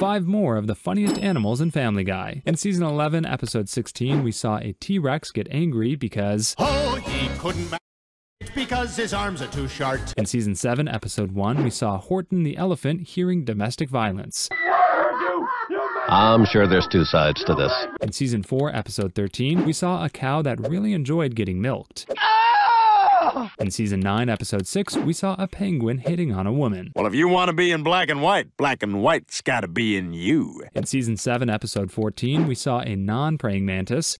five more of the funniest animals in Family Guy. In season 11, episode 16, we saw a T Rex get angry because. Oh, he couldn't. Ma- because his arms are too short. In season 7, episode 1, we saw Horton the elephant hearing domestic violence. I'm sure there's two sides to this. In season 4, episode 13, we saw a cow that really enjoyed getting milked. In season 9, episode 6, we saw a penguin hitting on a woman. Well, if you want to be in black and white, black and white's got to be in you. In season 7, episode 14, we saw a non praying mantis